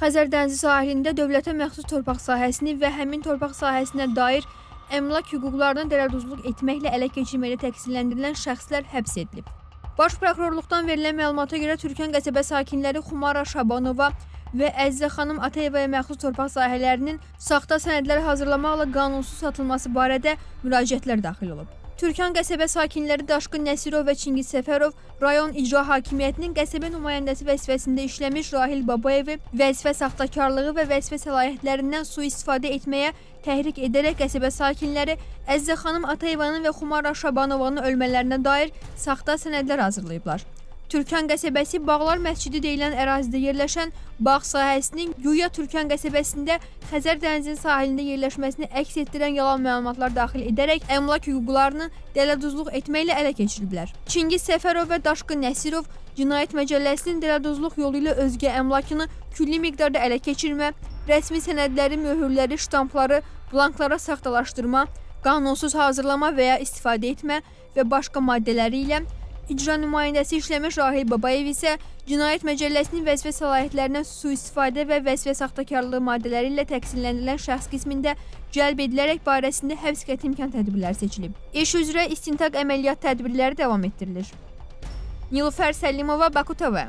Xəzər dənizi sahilində dövlətə məxsus torpaq sahəsini və həmin torpaq sahəsinə dair əmlak hüquqlarına dələduzluq etməklə ələ keçirməklə təqsirləndirilən şəxslər həbs edilib. Baş prokurorluqdan verilən məlumata görə Türkan qəsəbə sakinləri Xumara Şabanova və Əzzə xanım Atayevaya məxsus torpaq sahələrinin saxta sənədlər hazırlamaqla qanunsuz satılması barədə müraciətlər daxil olub. Türkan qəsəbə sakinləri Daşqın Nəsirov və Çingiz Səfərov rayon icra hakimiyyətinin qəsəbə nümayəndəsi vəzifəsində işləmiş Rahil Babayevi vəzifə saxtakarlığı və vəzifə səlahiyyətlərindən sui-istifadə etməyə təhrik edərək qəsəbə sakinləri Əzzə xanım Atayevanın və Xumara Şabanovanın ölmələrinə dair saxta sənədlər hazırlayıblar. Türkan qəsəbəsi Bağlar məscidi deyilən ərazidə yerləşən bağ sahəsinin güya Türkan qəsəbəsində Xəzər dənizinin sahilində yerləşməsini əks etdirən yalan məlumatlar daxil edərək əmlak hüquqlarını dələduzluq etməklə ələ keçiriblər. Çingiz Səfərov və Daşqın Nəsirov Cinayət Məcəlləsinin dələduzluq yolu ilə özgə əmlakını külli miqdarda ələ keçirmə, rəsmi sənədləri, möhürləri, ştampları blanklara saxtalaşdırma, qanunsuz hazırlama və ya istifadə etmə və başqa maddələri ilə İcra nümayəndəsi işləmiş Rahil Babayev isə Cinayət Məcəlləsinin vəzifə səlahiyyətlərindən sui-istifadə və vəzifə saxtakarlığı maddələri ilə təqsirləndirilən şəxs qismində cəlb edilərək barəsində həbs qəti imkan tədbirləri seçilib. İş üzrə istintaq əməliyyat tədbirləri davam etdirilir. Nilufər Səlimova, Baku TV